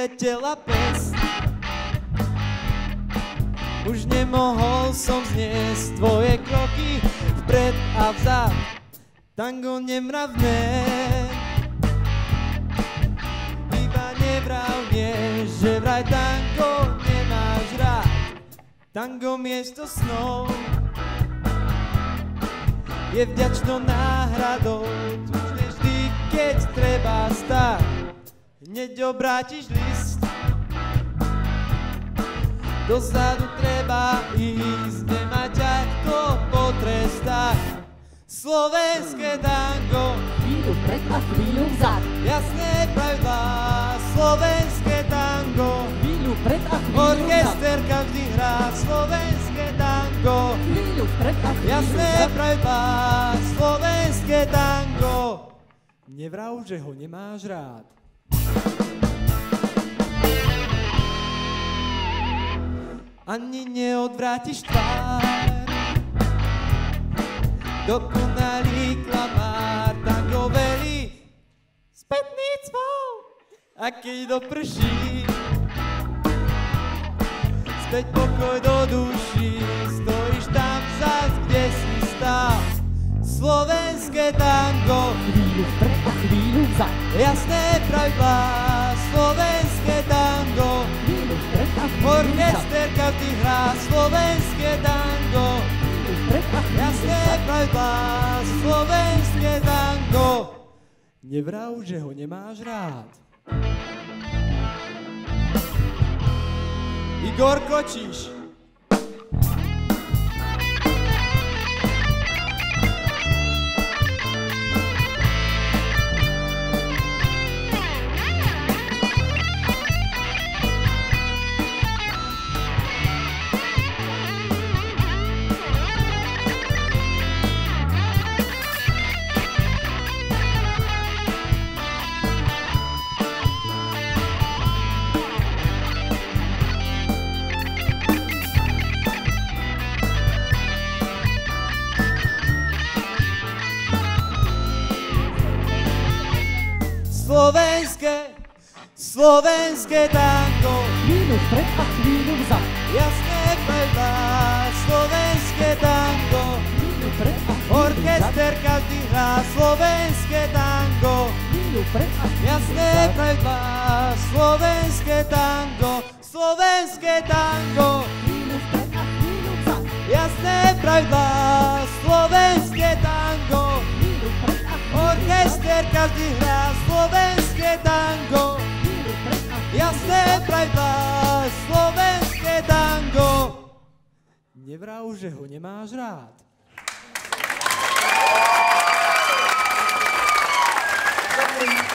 letela pes. Už nemohol som zniesť tvoje kroky vpred a vzad. Tango nemravné. Iba nevravne, že vraj tango nemáš rád. Tango miesto snov je vďačnou náhradou. Tu vždy, keď treba stať, hneď obrátiš list. Dozadu treba ísť, nemať ťa kto potrestá. Slovenské tango, Chvíľu pred a chvíľu vzad. jasné pravidlá. Slovenské tango, Chvíľu pred a chvíľu vzad. orchester každý hrá. Slovenské tango, Chvíľu pred a chvíľu jasné pravidlá. Slovenské tango, nevrav, že ho nemáš rád. Ani neodvrátiš tvár. Dokonalý klamár Tango velí Spätný cvol. A keď doprší Späť pokoj do duší Stojíš tam zas, kde si stál. Slovenské tango. Chvíľu pred a chvíľu vzad. Jasné pravidlá Slovenské tango. Chvíľu pred a chvíľu vzad. Orchester každý tango Nevrav, že ho nemáš rád. Igor Kočiš Slovenské, slovenské tango. Chvíľu pred a chvíľu vzad. Jasné pravidlá slovenské tango. Chvíľu pred a. Orchester každý hrá slovenské tango. Chvíľu pred a Jasné pravidlá slovenské tango. Slovenské tango. Chvíľu pred a chvíľu vzad. Jasné pravidlá slovenské tango. Orchester každý hrá slovenské tango. Jasné pravidlá slovenské tango. Nevrav, že ho nemáš rád